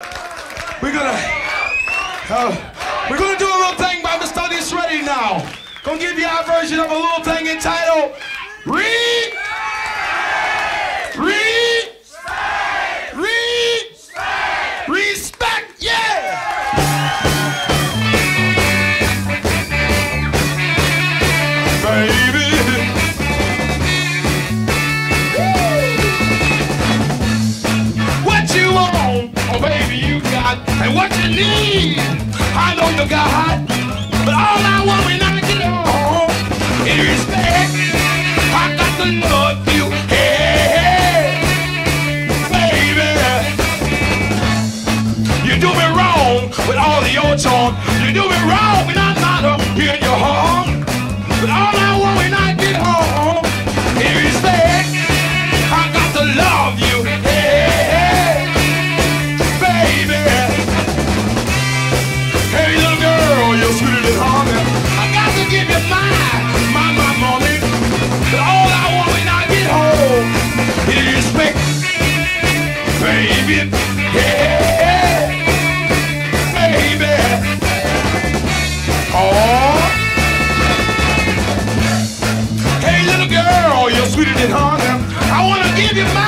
We're gonna, uh, we're gonna do a little thing by. Otis Redding now. Gonna give you our version of a little thing entitled Read, need, I know you got. But all I want when I get home is respect. I got to love you, hey, baby. You do me wrong with all of your charm. You do me wrong when I'm not up here in your home. But all I baby. Yeah, baby. Oh. Hey, little girl, you're sweeter than honey. I wanna give you my,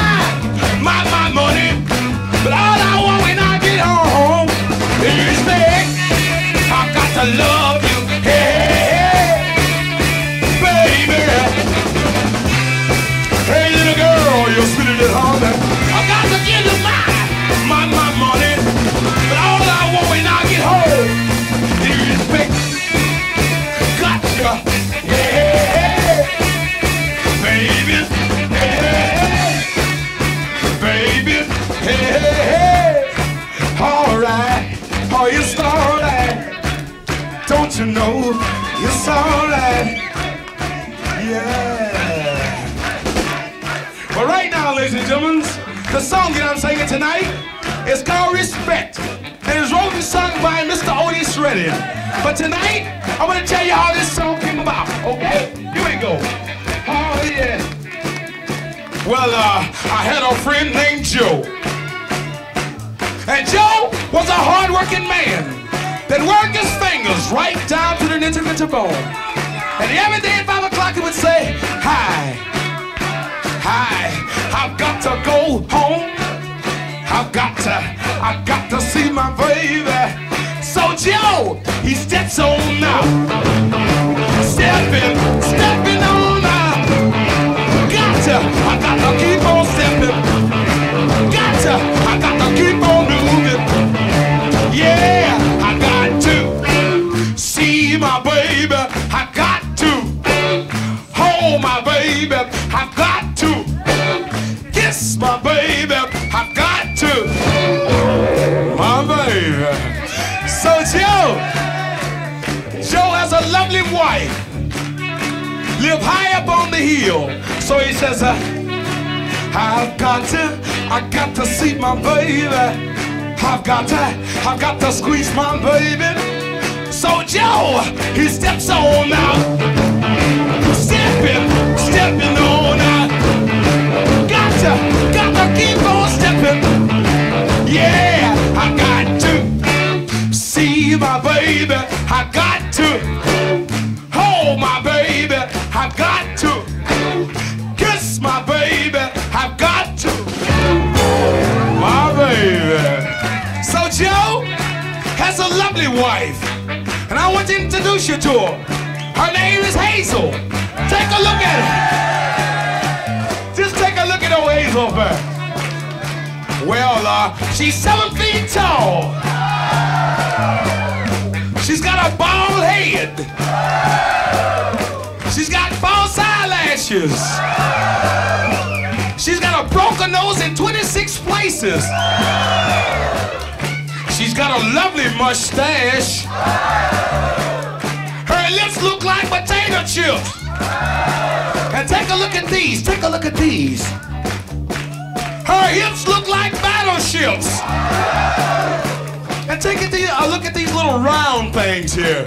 You know it's all right? Yeah. But right now, ladies and gentlemen, the song that I'm singing tonight is called Respect. And it's wrote and sung by Mr. Otis Redding. But tonight, I'm gonna tell you how this song came about, okay? Here we go. Oh, yeah. Well, uh, I had a friend named Joe. And Joe was a hard-working man that worked his fingers right down to the nitty-gritty bone. And every day at 5 o'clock he would say, Hi, hi, I've got to go home. I've got to, I've got to see my baby. So Joe, he steps on now. Stepping, stepping on now. Got to, I got to keep on stepping. Got to, I got to my baby. So Joe, Joe has a lovely wife. Live high up on the hill. So he says, uh, I've got to, I got to see my baby. I've got to, I've got to squeeze my baby. So Joe, he steps on now. My baby. I got to hold my baby. I got to kiss my baby. I got to my baby. So Joe has a lovely wife, and I want to introduce you to her. Her name is Hazel. Take a look at her. Just take a look at old Hazel there. Well, uh, she's seven feet tall. She's got a bald head. She's got false eyelashes. She's got a broken nose in 26 places. She's got a lovely mustache. Her lips look like potato chips. And take a look at these. Take a look at these. Her hips look like battleships. And take a, a uh, look at these round things here.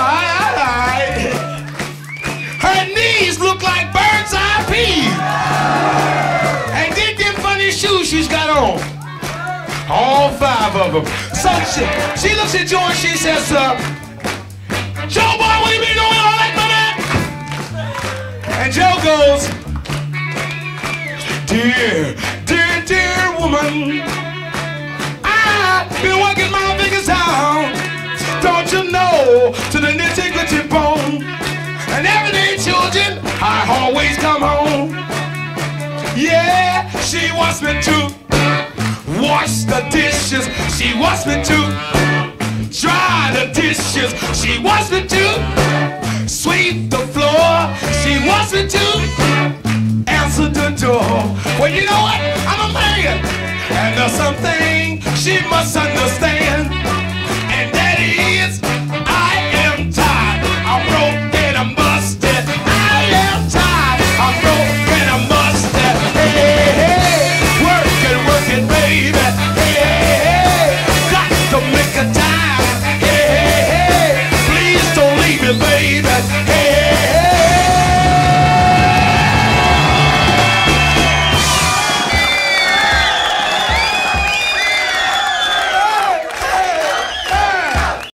Alright. Her knees look like bird's eye peas. And then them funny shoes she's got on. All five of them. So she, she looks at Joe and she says, uh, Joe boy, what you been doing all that money? And Joe goes, Dear, dear, dear woman, been working my fingers out. Don't you know to the nitty gritty bone? And every day, children, I always come home. Yeah, she wants me to wash the dishes. She wants me to dry the dishes. She wants me to sweep the floor. She wants me to answer the door. Well, you know what? I'm a man. And there's something she must understand.